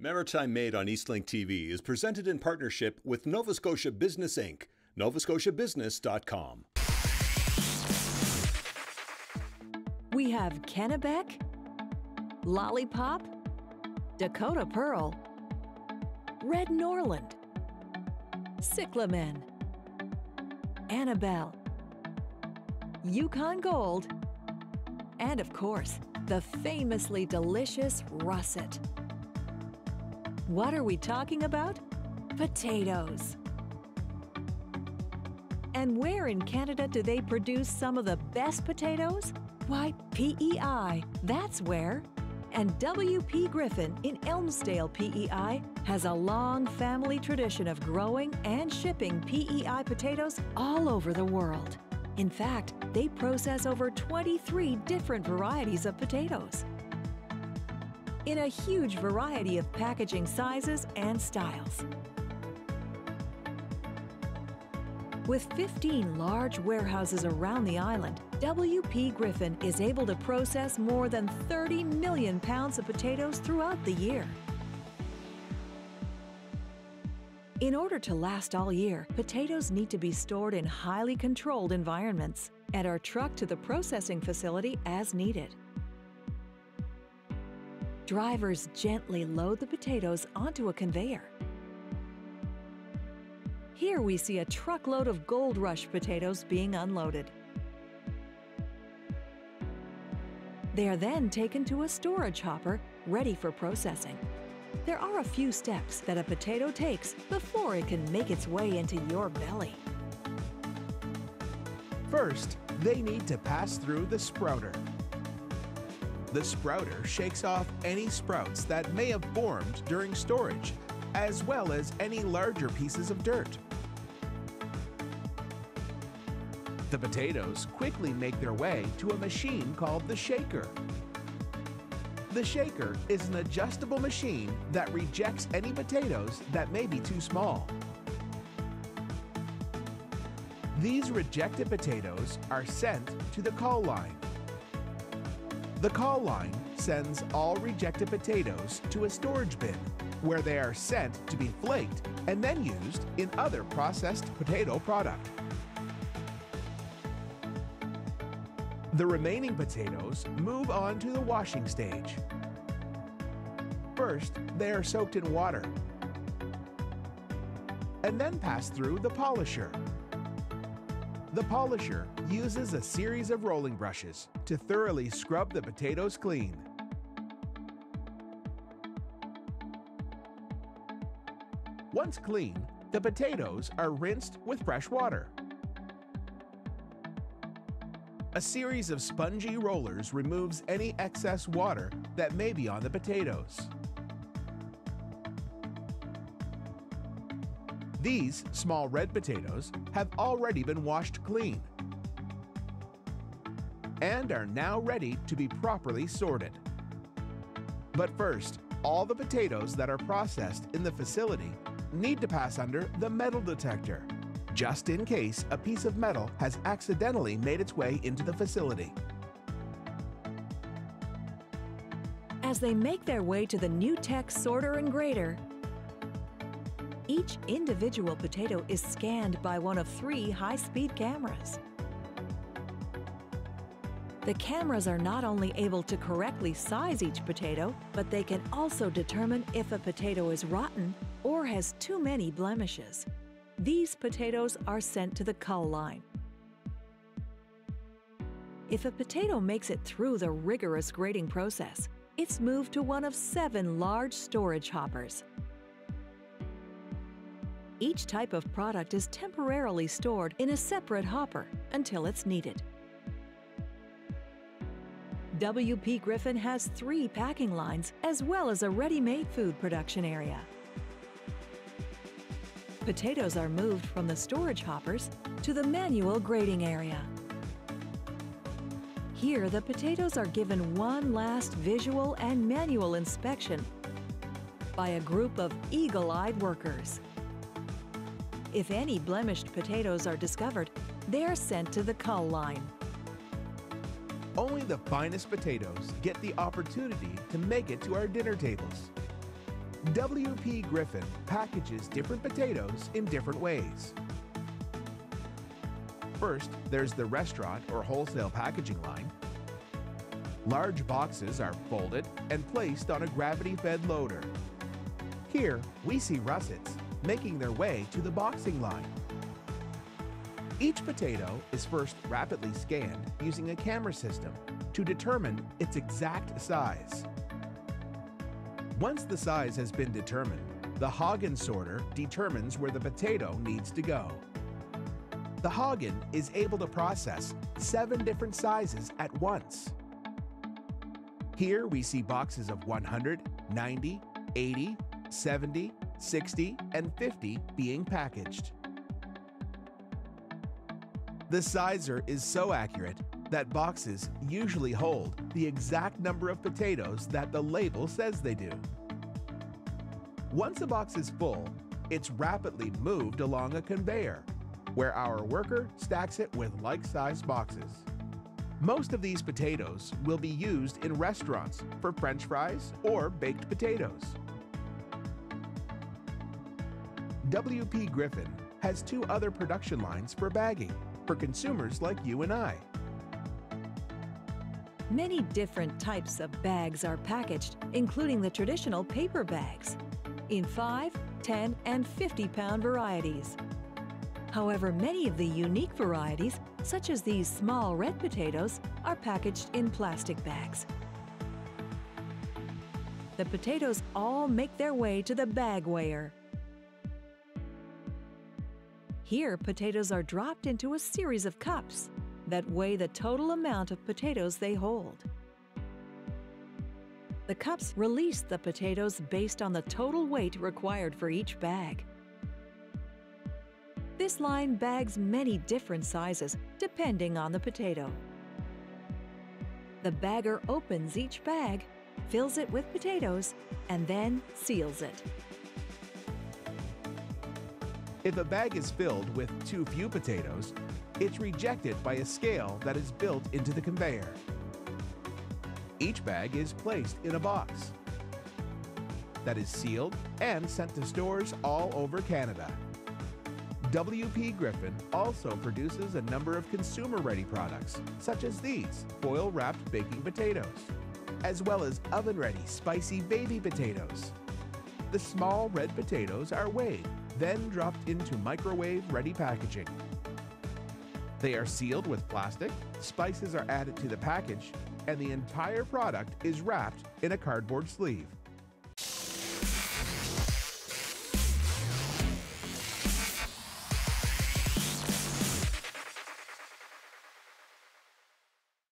Maritime Made on Eastlink TV is presented in partnership with Nova Scotia Business Inc., novascotiabusiness.com. We have Kennebec, Lollipop, Dakota Pearl, Red Norland, Cyclamen, Annabelle, Yukon Gold, and of course, the famously delicious russet. What are we talking about? Potatoes. And where in Canada do they produce some of the best potatoes? Why, PEI, that's where. And WP Griffin in Elmsdale, PEI, has a long family tradition of growing and shipping PEI potatoes all over the world. In fact, they process over 23 different varieties of potatoes in a huge variety of packaging sizes and styles. With 15 large warehouses around the island, WP Griffin is able to process more than 30 million pounds of potatoes throughout the year. In order to last all year, potatoes need to be stored in highly controlled environments and are trucked to the processing facility as needed. Drivers gently load the potatoes onto a conveyor. Here we see a truckload of Gold Rush potatoes being unloaded. They are then taken to a storage hopper ready for processing. There are a few steps that a potato takes before it can make its way into your belly. First, they need to pass through the sprouter. The sprouter shakes off any sprouts that may have formed during storage, as well as any larger pieces of dirt. The potatoes quickly make their way to a machine called the shaker. The shaker is an adjustable machine that rejects any potatoes that may be too small. These rejected potatoes are sent to the cull line. The cull line sends all rejected potatoes to a storage bin where they are sent to be flaked and then used in other processed potato product. The remaining potatoes move on to the washing stage. First, they are soaked in water and then pass through the polisher. The polisher uses a series of rolling brushes to thoroughly scrub the potatoes clean. Once clean, the potatoes are rinsed with fresh water. A series of spongy rollers removes any excess water that may be on the potatoes. These small red potatoes have already been washed clean and are now ready to be properly sorted. But first, all the potatoes that are processed in the facility need to pass under the metal detector, just in case a piece of metal has accidentally made its way into the facility. As they make their way to the Newtec sorter and grader, each individual potato is scanned by one of three high-speed cameras. The cameras are not only able to correctly size each potato, but they can also determine if a potato is rotten or has too many blemishes. These potatoes are sent to the cull line. If a potato makes it through the rigorous grading process, it's moved to one of seven large storage hoppers. Each type of product is temporarily stored in a separate hopper until it's needed. WP Griffin has three packing lines as well as a ready-made food production area. Potatoes are moved from the storage hoppers to the manual grading area. Here, the potatoes are given one last visual and manual inspection by a group of eagle-eyed workers. If any blemished potatoes are discovered, they are sent to the cull line. Only the finest potatoes get the opportunity to make it to our dinner tables. WP Griffin packages different potatoes in different ways. First, there's the restaurant or wholesale packaging line. Large boxes are folded and placed on a gravity-fed loader. Here, we see russets making their way to the boxing line. Each potato is first rapidly scanned using a camera system to determine its exact size. Once the size has been determined, the Hagen sorter determines where the potato needs to go. The Hagen is able to process seven different sizes at once. Here we see boxes of 100, 90, 80, 70, 60, and 50 being packaged. The sizer is so accurate that boxes usually hold the exact number of potatoes that the label says they do. Once a box is full, it's rapidly moved along a conveyor, where our worker stacks it with like-sized boxes. Most of these potatoes will be used in restaurants for french fries or baked potatoes. WP Griffin has two other production lines for bagging for consumers like you and I. Many different types of bags are packaged, including the traditional paper bags, in 5, 10, and 50 pound varieties. However, many of the unique varieties, such as these small red potatoes, are packaged in plastic bags. The potatoes all make their way to the bag weigher. Here, potatoes are dropped into a series of cups that weigh the total amount of potatoes they hold. The cups release the potatoes based on the total weight required for each bag. This line bags many different sizes depending on the potato. The bagger opens each bag, fills it with potatoes, and then seals it. If a bag is filled with too few potatoes, it's rejected by a scale that is built into the conveyor. Each bag is placed in a box that is sealed and sent to stores all over Canada. WP Griffin also produces a number of consumer-ready products, such as these foil-wrapped baking potatoes, as well as oven-ready spicy baby potatoes. The small red potatoes are weighed then dropped into microwave-ready packaging. They are sealed with plastic, spices are added to the package, and the entire product is wrapped in a cardboard sleeve.